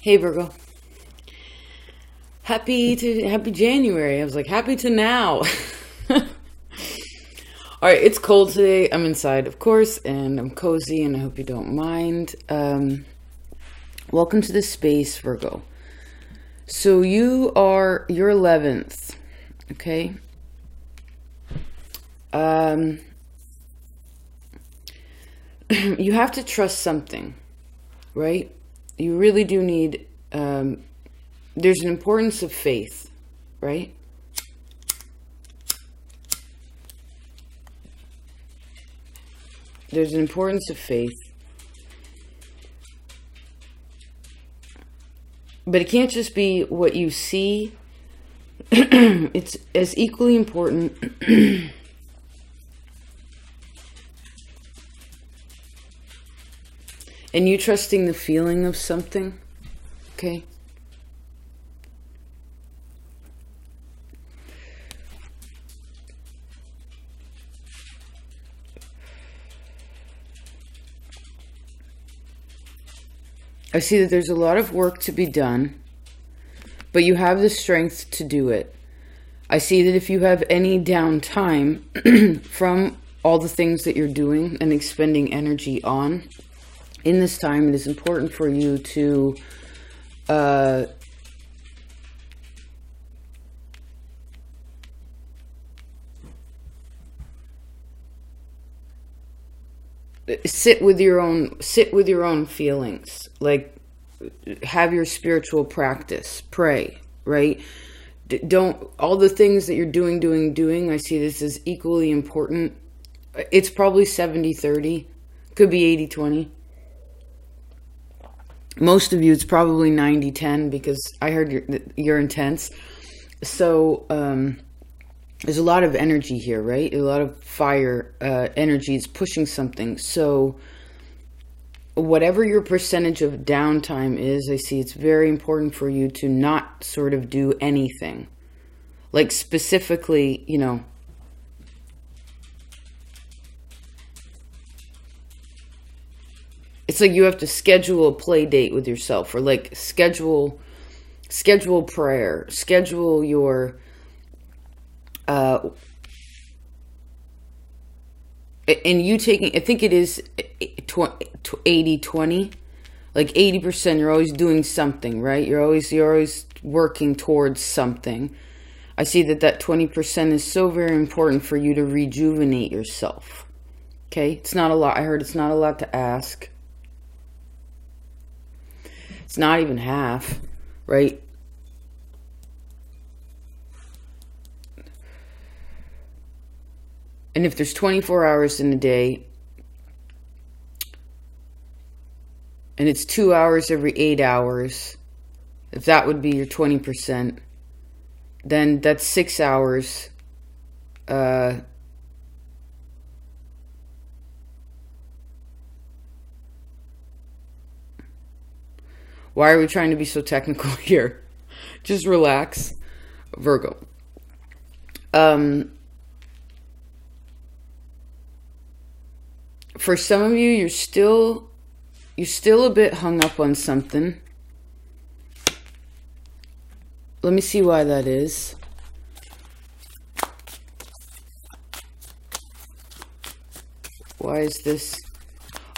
Hey Virgo. Happy to happy January. I was like happy to now. All right, it's cold today. I'm inside, of course, and I'm cozy, and I hope you don't mind. Um, welcome to the space, Virgo. So you are your 11th, okay? Um, you have to trust something, right? You really do need, um, there's an importance of faith, right? There's an importance of faith. But it can't just be what you see. it's as equally important and you trusting the feeling of something, okay? I see that there's a lot of work to be done, but you have the strength to do it. I see that if you have any downtime from all the things that you're doing and expending energy on, in this time, it is important for you to uh, sit with your own sit with your own feelings. Like have your spiritual practice. Pray right? D- don't all the things that you're doing doing doing i see this as equally important. It's probably 70 30 could be 80 20 most of you it's probably 90 10 because i heard you're, you're intense. So um, there's a lot of energy here right? A lot of fire uh, energy is pushing something. So whatever your percentage of downtime is i see it's very important for you to not sort of do anything. Like specifically you know it's like you have to schedule a play date with yourself or like schedule schedule prayer schedule your uh and you taking i think it is 80 20 like 80% you're always doing something right? You're always you're always working towards something. I see that that 20% is so very important for you to rejuvenate yourself. Okay? It's not a lot i heard it's not a lot to ask it's not even half, right? And if there's 24 hours in a day, and it's two hours every eight hours, if that would be your 20%, then that's six hours. Uh, Why are we trying to be so technical here? Just relax. Virgo. Um, for some of you, you're still you're still a bit hung up on something. Let me see why that is. Why is this?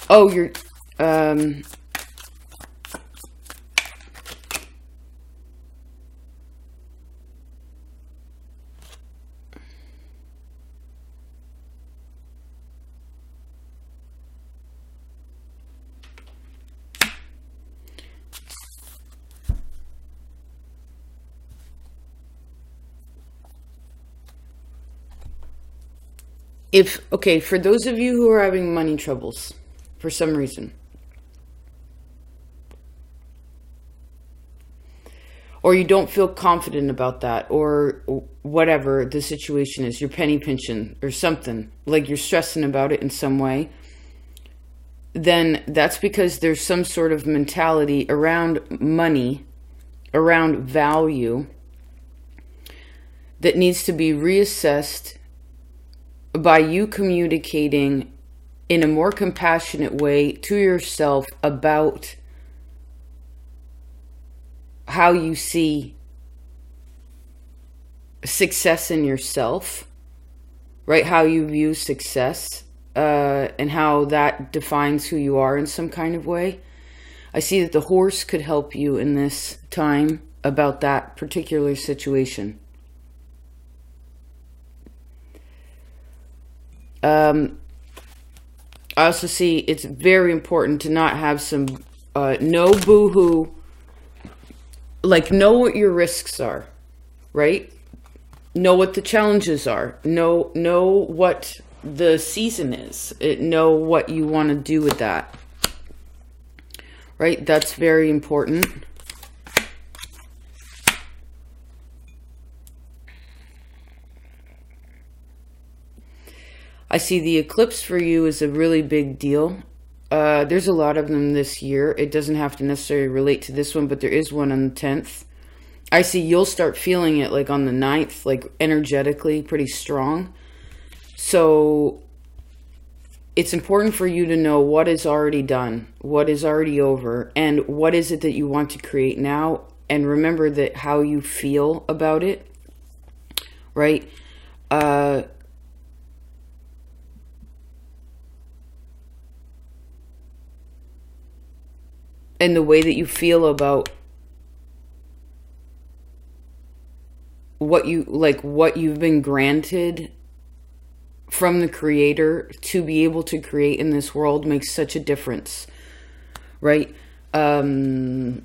Oh, you're um if okay for those of you who are having money troubles for some reason or you don't feel confident about that or whatever the situation is you're penny pinching or something like you're stressing about it in some way then that's because there's some sort of mentality around money around value that needs to be reassessed by you communicating in a more compassionate way to yourself about how you see success in yourself, right? How you view success uh, and how that defines who you are in some kind of way. I see that the horse could help you in this time about that particular situation. Um, I also see it's very important to not have some uh, no boohoo. Like know what your risks are, right? Know what the challenges are. Know know what the season is. It, know what you want to do with that. Right? That's very important. I see the eclipse for you is a really big deal. Uh, there's a lot of them this year. It doesn't have to necessarily relate to this one, but there is one on the 10th. I see you'll start feeling it like on the 9th, like energetically pretty strong. So it's important for you to know what is already done, what is already over, and what is it that you want to create now. And remember that how you feel about it, right? Uh, and the way that you feel about what you like what you've been granted from the creator to be able to create in this world makes such a difference right? Um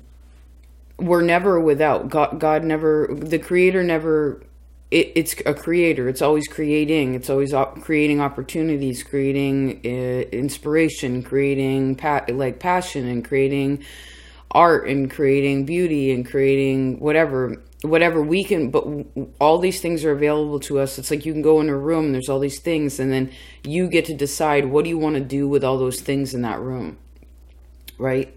we're never without. God god never the creator never it, it's a creator. It's always creating. It's always op- creating opportunities creating uh, inspiration creating pa- like passion and creating art and creating beauty and creating whatever whatever we can but all these things are available to us. It's like you can go in a room there's all these things and then you get to decide what do you want to do with all those things in that room right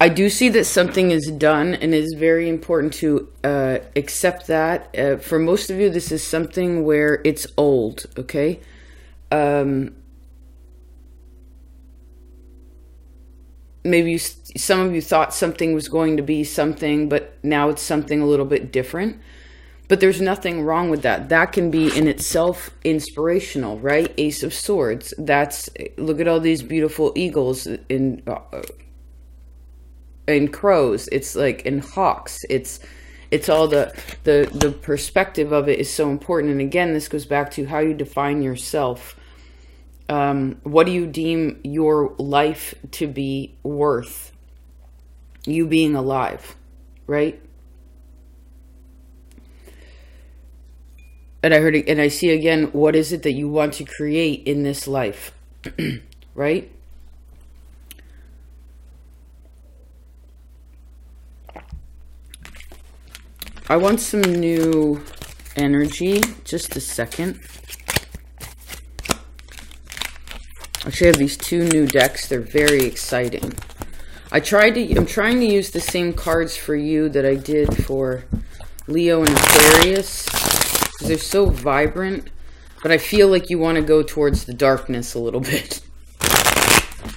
I do see that something is done, and it is very important to uh, accept that. Uh, for most of you, this is something where it's old, okay? Um, maybe you, some of you thought something was going to be something, but now it's something a little bit different. But there's nothing wrong with that. That can be in itself inspirational, right? Ace of Swords. That's look at all these beautiful eagles in. Uh, and crows it's like in hawks. It's it's all the the the perspective of it is so important. And again this goes back to how you define yourself. Um, what do you deem your life to be worth? You being alive right? And i heard and i see again what is it that you want to create in this life right I want some new energy. Just a second. Actually, I have these two new decks. They're very exciting. I tried to. I'm trying to use the same cards for you that I did for Leo and Aquarius they're so vibrant. But I feel like you want to go towards the darkness a little bit.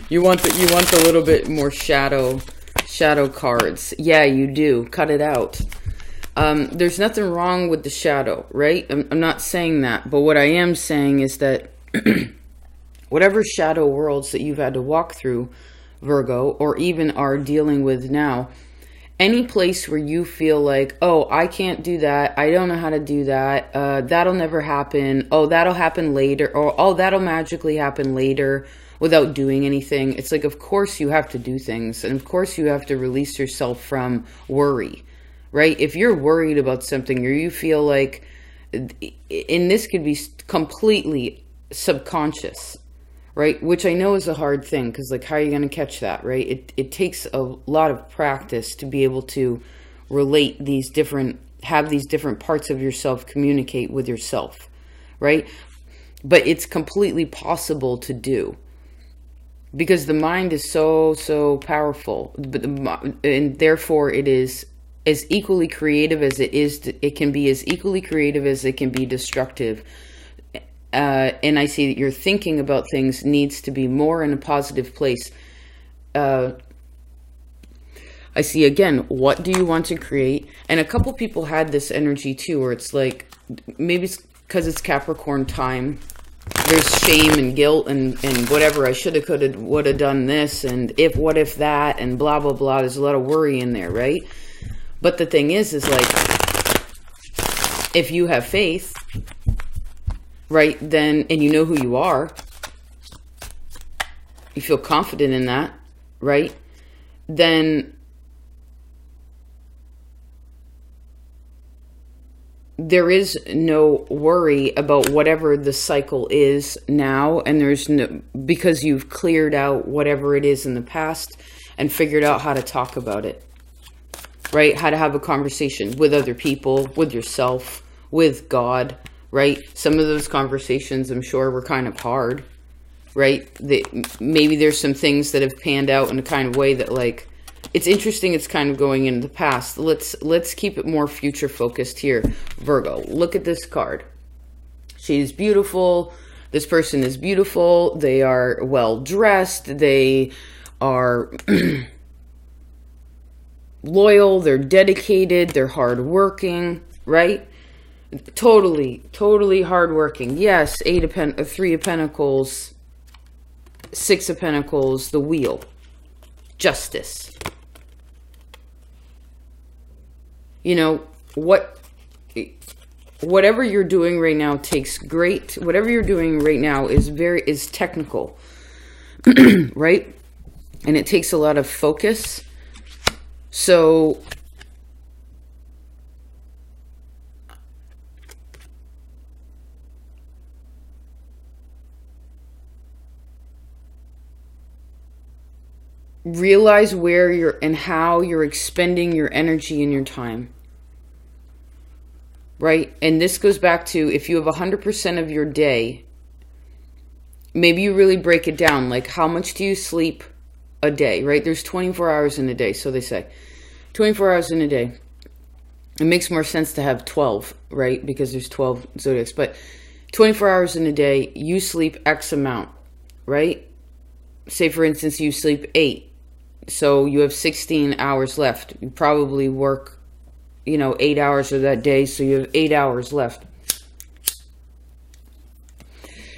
You want the you want a little bit more shadow shadow cards. Yeah, you do. Cut it out. Um, there's nothing wrong with the shadow, right? I'm, I'm not saying that, but what I am saying is that whatever shadow worlds that you've had to walk through, Virgo, or even are dealing with now, any place where you feel like, oh, I can't do that, I don't know how to do that, uh, that'll never happen, oh, that'll happen later, or oh, that'll magically happen later without doing anything. It's like, of course, you have to do things, and of course, you have to release yourself from worry right? If you're worried about something or you feel like, and this could be completely subconscious, right? Which I know is a hard thing because, like, how are you going to catch that, right? It, it takes a lot of practice to be able to relate these different, have these different parts of yourself communicate with yourself, right? But it's completely possible to do because the mind is so so powerful but and therefore it is as equally creative as it is, it can be as equally creative as it can be destructive. uh, and I see that your thinking about things needs to be more in a positive place. Uh, I see again, what do you want to create? And a couple people had this energy too, where it's like maybe it's because it's Capricorn time. There's shame and guilt and, and whatever. I should have, could have, would have done this, and if, what if that, and blah, blah, blah. There's a lot of worry in there, right? But the thing is, is like, if you have faith, right, then, and you know who you are, you feel confident in that, right? Then there is no worry about whatever the cycle is now and there's no because you've cleared out whatever it is in the past and figured out how to talk about it right? How to have a conversation with other people with yourself with god right? Some of those conversations i'm sure were kind of hard right? That maybe there's some things that have panned out in a kind of way that like it's interesting it's kind of going into the past. Let's let's keep it more future focused here. Virgo look at this card. She's beautiful. This person is beautiful. They are well dressed they are loyal they're dedicated they're hardworking right? Totally totally hardworking. Yes eight of pen three of pentacles six of pentacles the wheel. Justice. You know what whatever you're doing right now takes great whatever you're doing right now is very is technical right? And it takes a lot of focus so realize where you're and how you're expending your energy and your time. Right? And this goes back to if you have 100% of your day, maybe you really break it down. Like, how much do you sleep a day, right? There's 24 hours in a day, so they say. 24 hours in a day. It makes more sense to have 12, right? Because there's 12 zodiacs. But 24 hours in a day, you sleep X amount, right? Say, for instance, you sleep eight so you have 16 hours left. You probably work, you know, eight hours of that day, so you have eight hours left.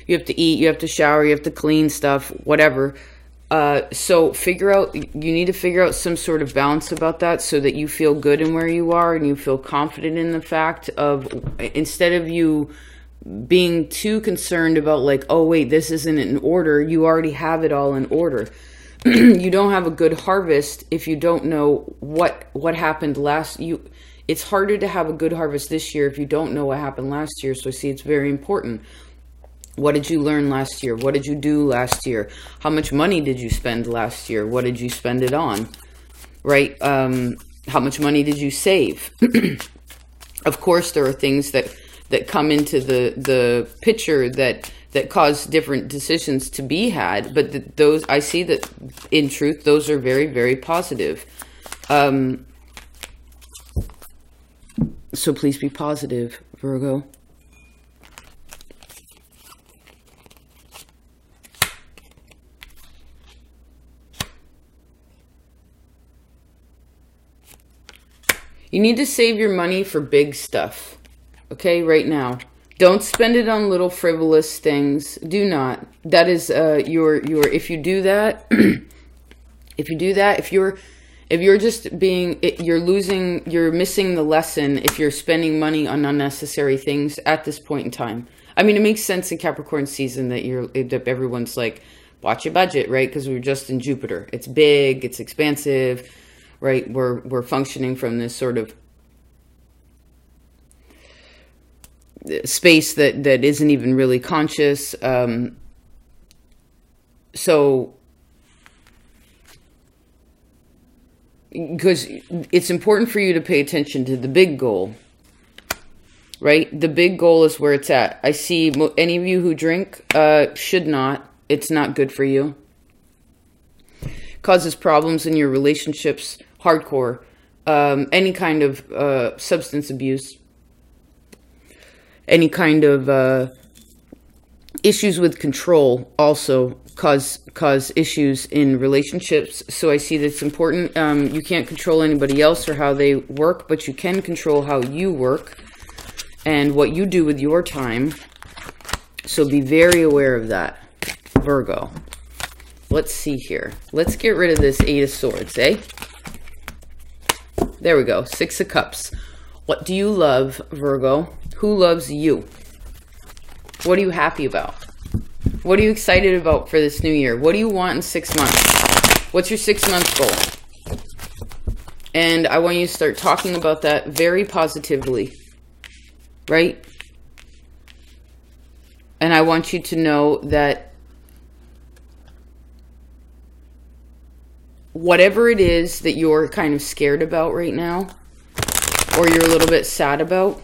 You have to eat, you have to shower, you have to clean stuff, whatever. Uh, so figure out, you need to figure out some sort of balance about that so that you feel good in where you are and you feel confident in the fact of, instead of you being too concerned about like, oh wait, this isn't in order, you already have it all in order. you don't have a good harvest if you don't know what what happened last you it's harder to have a good harvest this year if you don't know what happened last year so I see it's very important what did you learn last year what did you do last year how much money did you spend last year what did you spend it on right um, how much money did you save of course there are things that that come into the the picture that that cause different decisions to be had. But the, those, I see that in truth, those are very, very positive. Um, so please be positive, Virgo. You need to save your money for big stuff. Okay, right now. Don't spend it on little frivolous things. Do not. That is uh your your if you do that if you do that, if you're if you're just being you're losing you're missing the lesson if you're spending money on unnecessary things at this point in time. I mean, it makes sense in Capricorn season that you're that everyone's like watch your budget, right? Because we're just in Jupiter. It's big, it's expansive, right? We're we're functioning from this sort of space that that isn't even really conscious. Um, so because it's important for you to pay attention to the big goal right the big goal is where it's at i see any of you who drink uh, should not it's not good for you causes problems in your relationships hardcore um, any kind of uh, substance abuse any kind of uh, issues with control also cause cause issues in relationships. So I see that it's important. Um, you can't control anybody else or how they work, but you can control how you work and what you do with your time. So be very aware of that, Virgo. Let's see here. Let's get rid of this Eight of Swords, eh? There we go. Six of Cups. What do you love, Virgo? Who loves you? What are you happy about? What are you excited about for this new year? What do you want in six months? What's your six month goal? And I want you to start talking about that very positively, right? And I want you to know that whatever it is that you're kind of scared about right now, or you're a little bit sad about,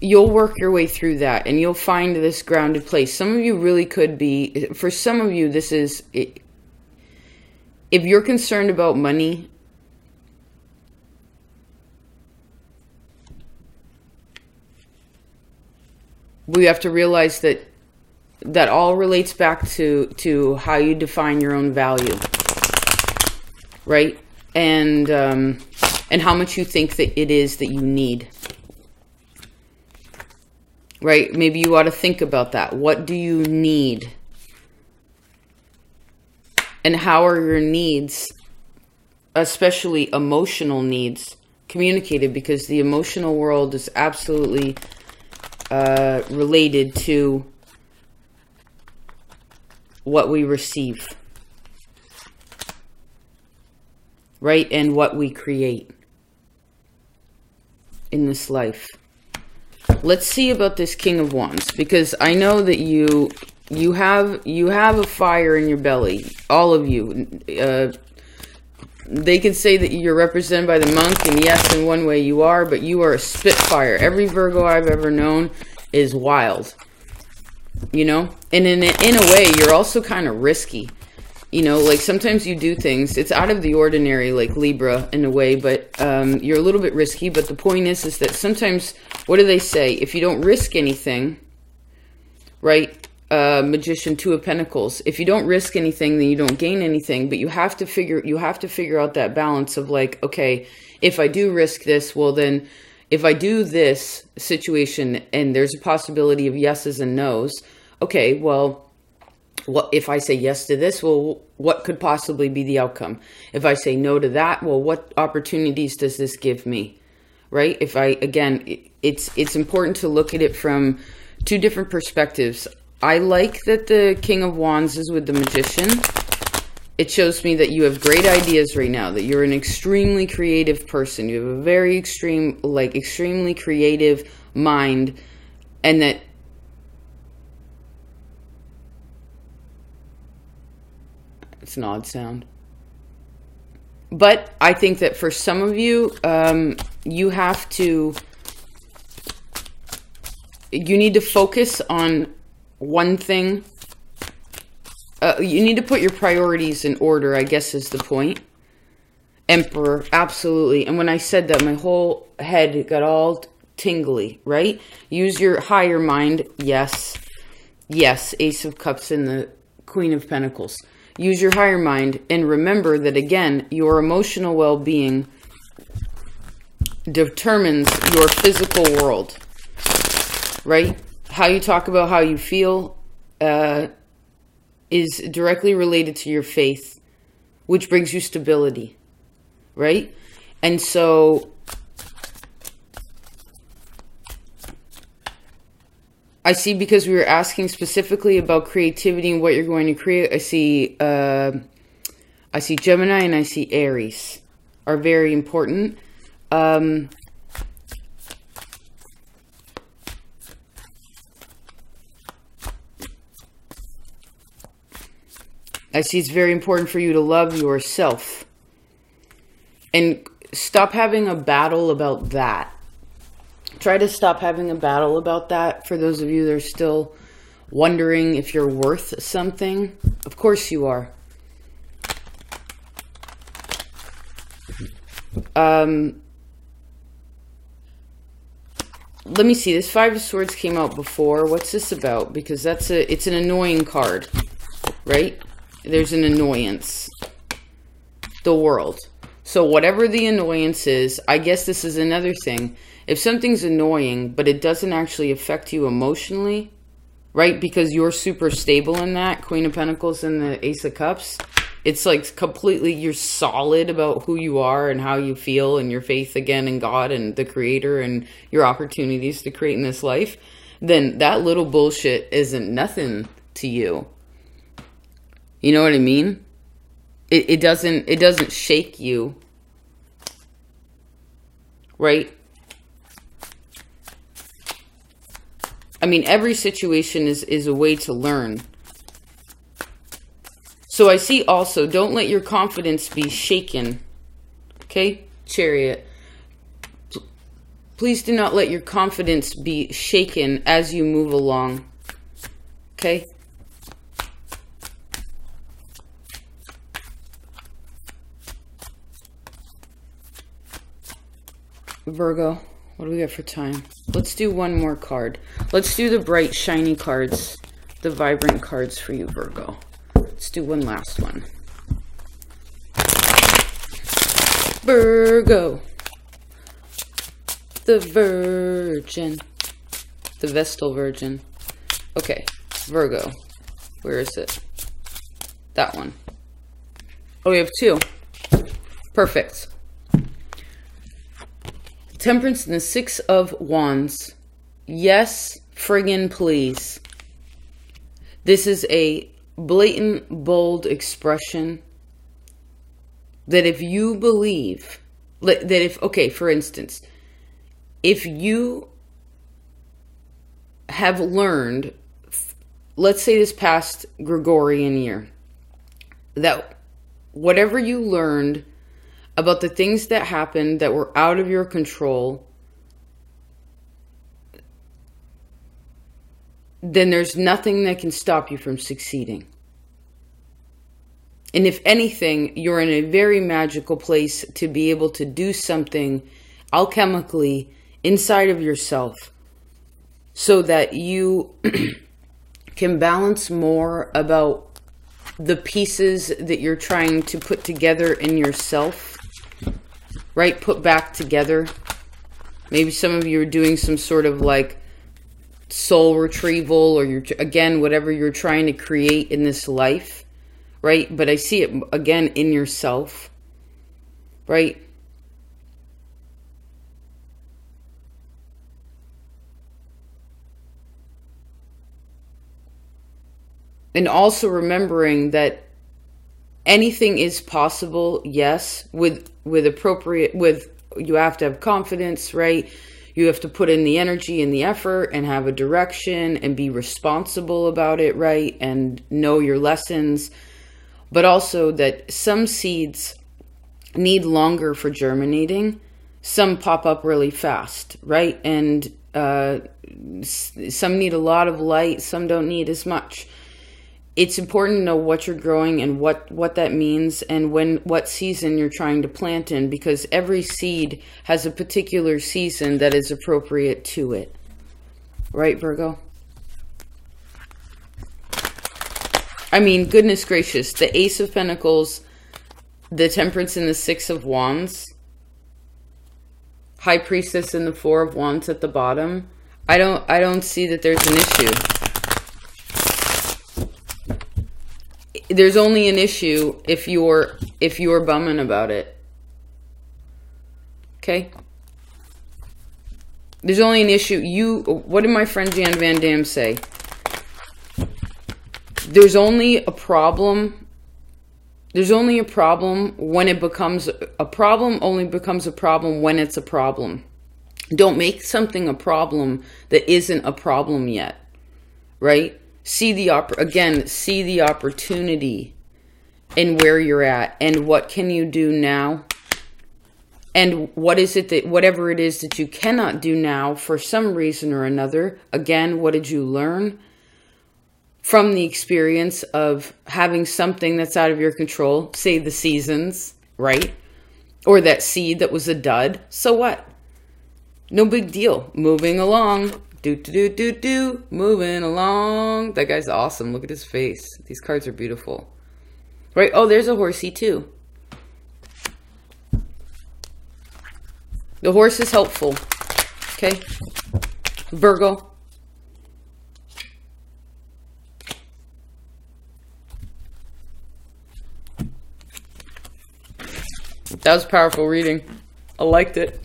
you'll work your way through that and you'll find this grounded place. Some of you really could be, for some of you, this is, if you're concerned about money, we have to realize that that all relates back to to how you define your own value right and um and how much you think that it is that you need right? Maybe you ought to think about that. What do you need? And how are your needs, especially emotional needs, communicated? Because the emotional world is absolutely uh, related to what we receive, right? And what we create in this life let's see about this King of Wands because I know that you you have you have a fire in your belly, all of you. Uh, they could say that you're represented by the monk, and yes, in one way you are, but you are a spitfire. Every Virgo I've ever known is wild, you know. And in in a way, you're also kind of risky you know like sometimes you do things it's out of the ordinary like libra in a way but um, you're a little bit risky but the point is is that sometimes what do they say if you don't risk anything right uh, magician two of pentacles if you don't risk anything then you don't gain anything but you have to figure you have to figure out that balance of like okay if i do risk this well then if i do this situation and there's a possibility of yeses and nos okay well what if I say yes to this? Well, what could possibly be the outcome? If I say no to that, well, what opportunities does this give me? Right? If I again, it's it's important to look at it from two different perspectives. I like that the King of Wands is with the Magician. It shows me that you have great ideas right now, that you're an extremely creative person. You have a very extreme, like, extremely creative mind, and that It's an odd sound. But I think that for some of you, um, you have to, you need to focus on one thing. Uh, you need to put your priorities in order, I guess is the point. Emperor, absolutely. And when I said that, my whole head got all tingly, right? Use your higher mind. Yes. Yes. Ace of Cups and the Queen of Pentacles. Use your higher mind and remember that again, your emotional well being determines your physical world, right? How you talk about how you feel uh, is directly related to your faith, which brings you stability, right? And so I see because we were asking specifically about creativity and what you're going to create. I see, uh, I see Gemini and I see Aries are very important. Um, I see it's very important for you to love yourself and stop having a battle about that try to stop having a battle about that for those of you that are still wondering if you're worth something. Of course you are. Um, let me see. This Five of Swords came out before. What's this about? Because that's a it's an annoying card, right? There's an annoyance. The world. So whatever the annoyance is, I guess this is another thing. If something's annoying, but it doesn't actually affect you emotionally, right? Because you're super stable in that, Queen of Pentacles and the Ace of Cups, it's like completely you're solid about who you are and how you feel and your faith again in God and the creator and your opportunities to create in this life, then that little bullshit isn't nothing to you. You know what I mean? It it doesn't it doesn't shake you. Right? I mean every situation is is a way to learn so I see also, don't let your confidence be shaken. Okay, chariot. Please do not let your confidence be shaken as you move along. Okay? Virgo, what do we got for time? Let's do one more card. Let's do the bright, shiny cards, the vibrant cards for you, Virgo. Let's do one last one. Virgo. The Virgin. The Vestal Virgin. Okay, Virgo. Where is it? That one. Oh, we have two. Perfect. Temperance and the Six of Wands. Yes, friggin' please. This is a blatant, bold expression that if you believe that if okay for instance if you have learned let's say this past gregorian year that whatever you learned about the things that happened that were out of your control then there's nothing that can stop you from succeeding. And if anything, you're in a very magical place to be able to do something alchemically inside of yourself so that you can balance more about the pieces that you're trying to put together in yourself, right? Put back together. Maybe some of you are doing some sort of like soul retrieval or you're again whatever you're trying to create in this life right but i see it again in yourself right and also remembering that anything is possible yes with with appropriate with you have to have confidence right you have to put in the energy and the effort and have a direction and be responsible about it, right? And know your lessons. But also that some seeds need longer for germinating, some pop up really fast, right? And uh, some need a lot of light, some don't need as much it's important to know what you're growing and what what that means and when what season you're trying to plant in because every seed has a particular season that is appropriate to it. Right virgo? I mean goodness gracious the ace of pentacles the temperance and the six of wands high priestess and the four of wands at the bottom i don't i don't see that there's an issue there's only an issue if you're if you're bumming about it. Okay? There's only an issue. You what did my friend Jan Van Dam say? There's only a problem. There's only a problem when it becomes a problem only becomes a problem when it's a problem. Don't make something a problem that isn't a problem yet. Right? See the op- again see the opportunity in where you're at and what can you do now and what is it that whatever it is that you cannot do now for some reason or another again what did you learn from the experience of having something that's out of your control say the seasons right or that seed that was a dud so what no big deal. Moving along. Do do do do do. Moving along. That guy's awesome. Look at his face. These cards are beautiful. Right? Oh, there's a horsey too. The horse is helpful. Okay. Virgo. That was powerful reading. I liked it.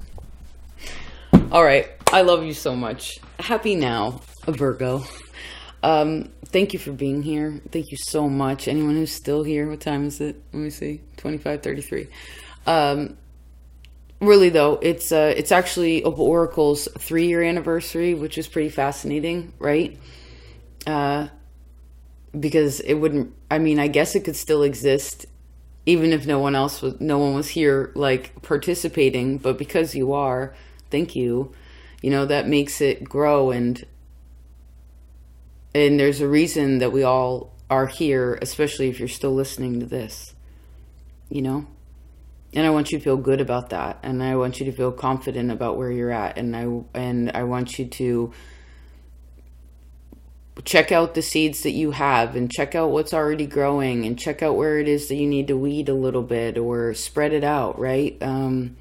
All right. I love you so much. Happy now, Virgo. Um, thank you for being here. Thank you so much. Anyone who's still here, what time is it? Let me see. 2533. Um, really though, it's uh, it's actually Oracle's three year anniversary, which is pretty fascinating, right? Uh, because it wouldn't. I mean, I guess it could still exist, even if no one else was, no one was here like participating. But because you are, thank you you know that makes it grow and and there's a reason that we all are here especially if you're still listening to this you know? And i want you to feel good about that and i want you to feel confident about where you're at and i and i want you to check out the seeds that you have and check out what's already growing and check out where it is that you need to weed a little bit or spread it out right? Um,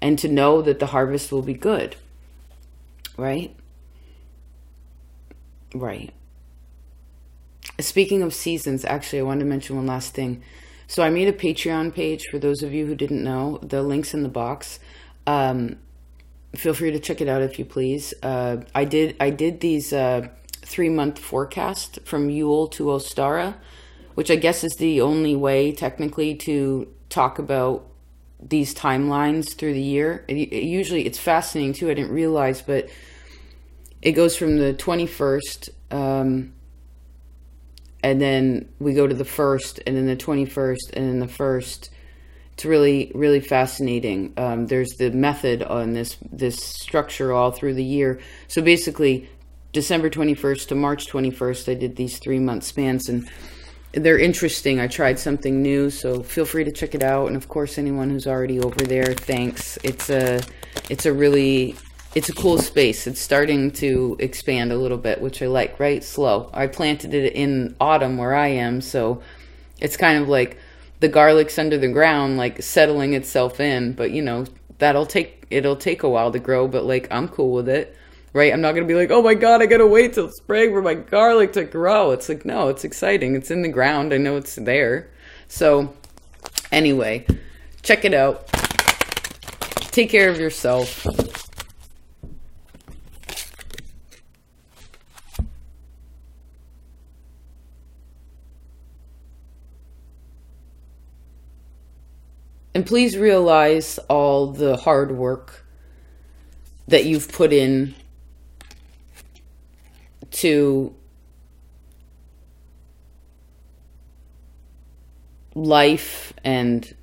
and to know that the harvest will be good right? Right. Speaking of seasons, actually, I wanted to mention one last thing. So I made a Patreon page for those of you who didn't know. The link's in the box. Um, feel free to check it out if you please. Uh, I did I did these uh, three month forecast from Yule to Ostara, which I guess is the only way technically to talk about these timelines through the year. It, it, usually, it's fascinating too. I didn't realize, but it goes from the 21st, um, and then we go to the first, and then the 21st, and then the first. It's really, really fascinating. Um, there's the method on this this structure all through the year. So basically, December 21st to March 21st, I did these three month spans, and they're interesting. I tried something new, so feel free to check it out. And of course, anyone who's already over there, thanks. It's a it's a really it's a cool space. It's starting to expand a little bit, which I like. Right, slow. I planted it in autumn where I am, so it's kind of like the garlic's under the ground, like settling itself in. But you know that'll take it'll take a while to grow, but like I'm cool with it right? I'm not going to be like, oh my God, I got to wait till spring for my garlic to grow. It's like, no, it's exciting. It's in the ground. I know it's there. So, anyway, check it out. Take care of yourself. And please realize all the hard work that you've put in to life and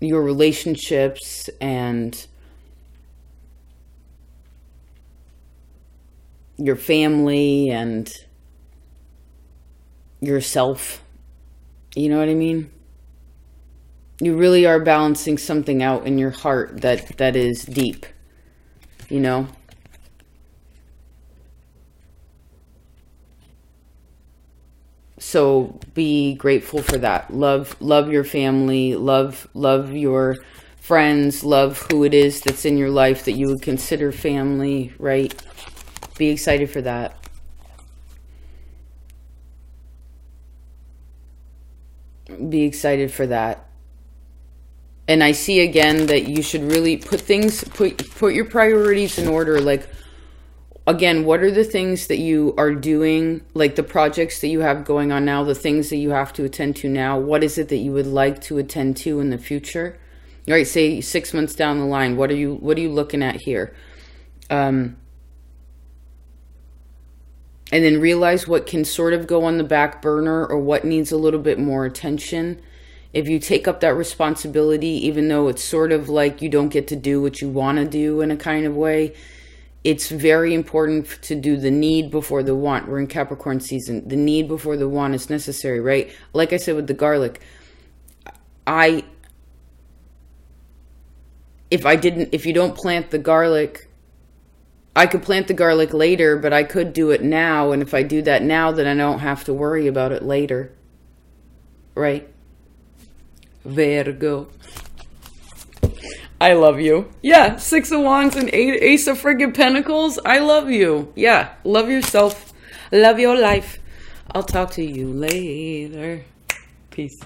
your relationships and your family and yourself. You know what I mean? You really are balancing something out in your heart that that is deep. You know? So be grateful for that. Love love your family. Love love your friends. Love who it is that's in your life that you would consider family right? Be excited for that. Be excited for that. And i see again that you should really put things put put your priorities in order. Like again, what are the things that you are doing, like the projects that you have going on now, the things that you have to attend to now? What is it that you would like to attend to in the future? Right, say six months down the line, what are you what are you looking at here? Um, and then realize what can sort of go on the back burner or what needs a little bit more attention. If you take up that responsibility, even though it's sort of like you don't get to do what you want to do in a kind of way, it's very important to do the need before the want. We're in Capricorn season. The need before the want is necessary, right? Like I said with the garlic, I if I didn't if you don't plant the garlic I could plant the garlic later, but I could do it now and if I do that now then I don't have to worry about it later. Right? Virgo. I love you. Yeah, Six of Wands and eight, Ace of friggin' Pentacles. I love you. Yeah, love yourself. Love your life. I'll talk to you later. Peace.